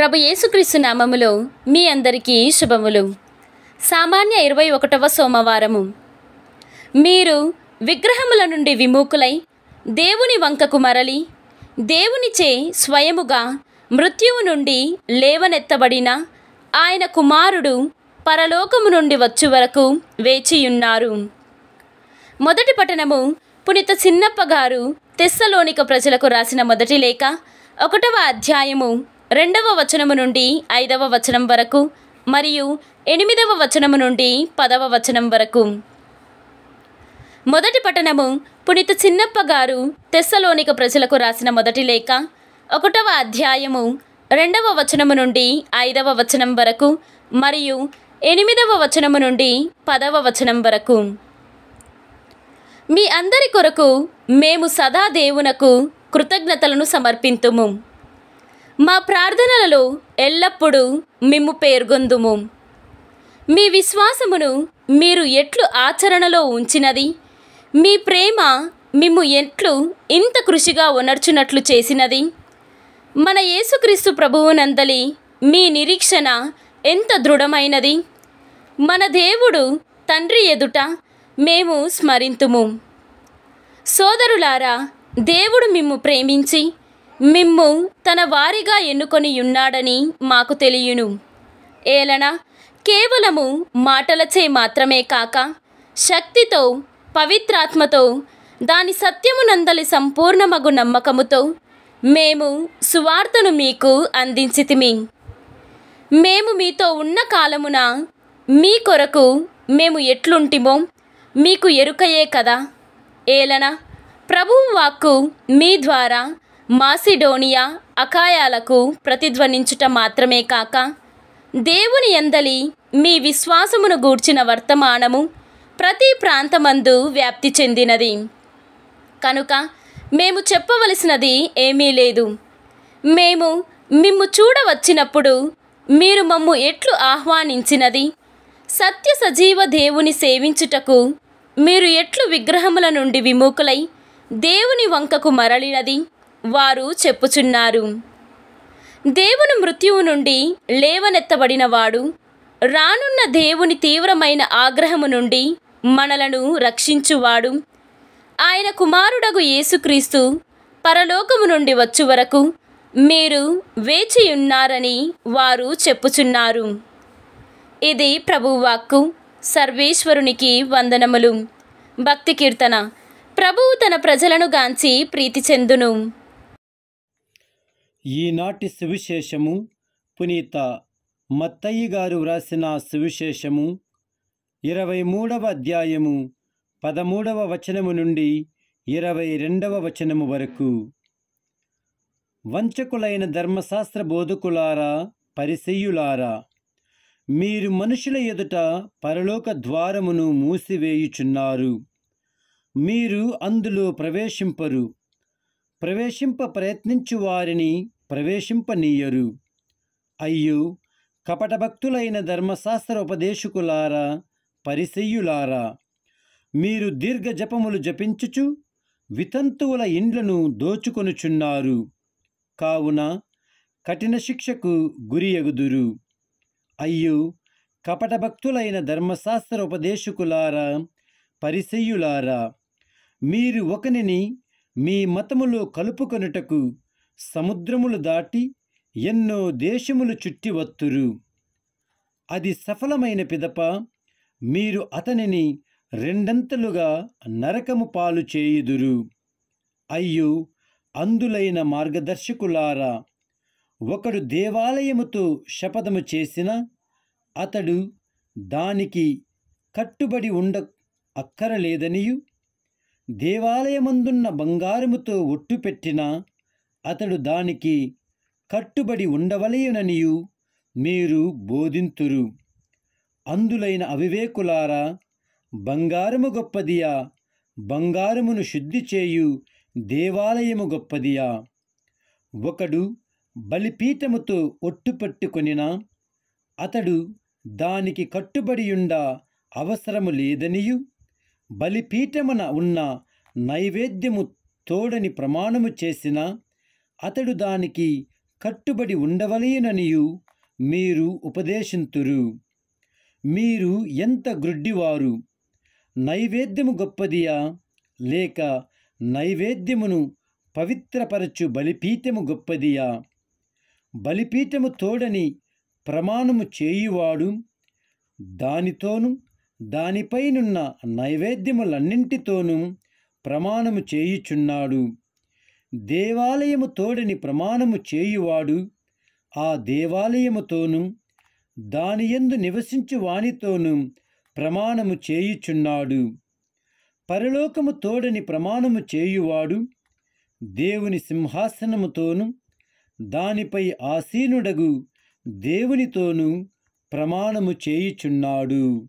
ప్రభు యేసుక్రీస్తు నామములో మీ అందరికీ శుభములు. సామాన్య ఇరవై ఒకటవ సోమవారము. మీరు విగ్రహముల నుండి విముఖులై దేవుని వంకకు మరలి దేవునిచే స్వయముగా మృత్యువు నుండి లేవనెత్తబడిన ఆయన కుమారుడు పరలోకము నుండి వచ్చు వరకు వేచియున్నారు. మొదటి పట్టణము పునిత చిన్నప్ప గారు తెస్సలోనిక ప్రజలకు రాసిన మొదటి లేఖ ఒకటవ అధ్యాయము రెండవ వచనము నుండి ఐదవ వచనం వరకు మరియు ఎనిమిదవ వచనము నుండి పదవ వచనం వరకు. మొదటి పట్టణము పునీత చిన్నప్ప గారు తెస్సలోనిక ప్రజలకు రాసిన మొదటి లేఖ ఒకటవ అధ్యాయము రెండవ వచనము నుండి ఐదవ వచనం వరకు మరియు ఎనిమిదవ వచనము నుండి పదవ వచనం వరకు. మీ అందరి కొరకు మేము సదా దేవునకు కృతజ్ఞతలను సమర్పింతుము. మా ప్రార్థనలలో ఎల్లప్పుడూ మిమ్ము పేర్గొందుము. మీ విశ్వాసమును మీరు ఎట్లు ఆచరణలో ఉంచినది? మీ ప్రేమ మిమ్ము ఎట్లు ఇంత కృషిగా ఉనర్చునట్లు చేసినది? మన యేసుక్రీస్తు ప్రభువునందలి మీ నిరీక్షణ ఎంత దృఢమైనది? మన దేవుడు తండ్రి ఎదుట మేము స్మరింతుము. సోదరులారా దేవుడు మిమ్ము ప్రేమించి మిమ్ము తన వారిగా ఎన్నుకొని ఉన్నాడని మాకు తెలియను. ఏలన కేవలము మాటలచే మాత్రమే కాక శక్తితో పవిత్రాత్మతో దాని సత్యమునందలి సంపూర్ణమగు నమ్మకముతో మేము సువార్తను మీకు అందించితిమి. మేము మీతో ఉన్న కాలమున మీ కొరకు మేము ఎట్లుంటిమో మీకు ఎరుకయే కదా. ఏలన ప్రభువు వాక్కు మీ ద్వారా మాసిడోనియా అకాయాలకు ప్రతిధ్వనించుట మాత్రమే కాక దేవుని ఎందలి మీ విశ్వాసమును గూర్చిన వర్తమానము ప్రతి ప్రాంతమందు వ్యాప్తి చెందినది. కనుక మేము చెప్పవలసినది ఏమీ లేదు. మేము మిమ్ము చూడవచ్చినప్పుడు మీరు మమ్ము ఎట్లు ఆహ్వానించినది? సత్య సజీవ దేవుని సేవించుటకు మీరు ఎట్లు విగ్రహముల నుండి విముఖులై దేవుని వంకకు మరలినది? వారు చెప్పుచున్నారు. దేవుని మృత్యువు నుండి లేవనెత్తబడినవాడు రానున్న దేవుని తీవ్రమైన ఆగ్రహము నుండి మనలను రక్షించువాడు. ఆయన కుమారుడగు యేసుక్రీస్తు పరలోకము నుండి వచ్చు వరకు మీరు వేచియున్నారని వారు చెప్పుచున్నారు. ఇది ప్రభువాక్కు సర్వేశ్వరునికి వందనములు. భక్తి కీర్తన. ప్రభువు తన ప్రజలను గాంచి ప్రీతి చెందును. ఈనాటి సువిశేషము పునీత మత్తయ్య గారు వ్రాసిన సువిశేషము ఇరవై మూడవ అధ్యాయము పదమూడవ వచనము నుండి ఇరవై రెండవ వచనము వరకు. వంచకులైన ధర్మశాస్త్ర బోధకులారా పరిసెయ్యులారా మీరు మనుషుల ఎదుట పరలోక ద్వారమును మూసివేయుచున్నారు. మీరు అందులో ప్రవేశింపరు. ప్రవేశింప ప్రయత్నించు వారిని ప్రవేశింపనీయరు. అయ్యో కపటభక్తులైన ధర్మశాస్త్ర ఉపదేశకులారా పరిసెయ్యులారా మీరు దీర్ఘ జపములు జపించుచు వితంతువుల ఇండ్లను దోచుకొనుచున్నారు. కావున కఠిన శిక్షకు గురియగుదురు. అయ్యో కపటభక్తులైన ధర్మశాస్త్ర ఉపదేశకులారా పరిసెయ్యులారా మీరు ఒకనిని మీ మతములో కలుపుకొనుటకు సముద్రములు దాటి ఎన్నో దేశములు చుట్టి వత్తురు. అది సఫలమైన పిదప. మీరు అతనిని రెండంతలుగా నరకము పాలు చేయుదురు. అయ్యో అందులైన మార్గదర్శకులారా ఒకడు దేవాలయముతో శపథము చేసిన అతడు దానికి కట్టుబడి ఉండ అక్కరలేదనియు? దేవాలయమందున్న బంగారముతో ఒట్టు పెట్టినా అతడు దానికి కట్టుబడి ఉండవలయననియు మీరు బోధింతురు. అందులైన అవివేకులారా బంగారము గొప్పదియా? బంగారమును శుద్ధి చేయు దేవాలయము గొప్పదియా? ఒకడు బలిపీఠముతో ఒట్టు పెట్టుకొనినా అతడు దానికి కట్టుబడియుండ అవసరము లేదనియు? బలిపీఠమున ఉన్న నైవేద్యము తోడని ప్రమాణము చేసిన అతడు దానికి కట్టుబడి ఉండవలయననియు మీరు ఉపదేశింతురు. మీరు ఎంత గ్రుడ్డివారు? నైవేద్యము గొప్పదియా? లేక నైవేద్యమును పవిత్రపరచు బలిపీఠము గొప్పదియా? బలిపీఠము తోడని ప్రమాణము చేయువాడు దానితోను దానిపైనున్న నైవేద్యములన్నింటితోనూ ప్రమాణము చేయుచున్నాడు. దేవాలయము తోడని ప్రమాణము చేయువాడు ఆ దేవాలయముతోనూ దానియందు నివసించు వానితోనూ ప్రమాణము చేయుచున్నాడు. పరలోకము తోడని ప్రమాణము చేయువాడు దేవుని సింహాసనముతోను దానిపై ఆసీనుడగు దేవునితోనూ ప్రమాణము చేయుచున్నాడు.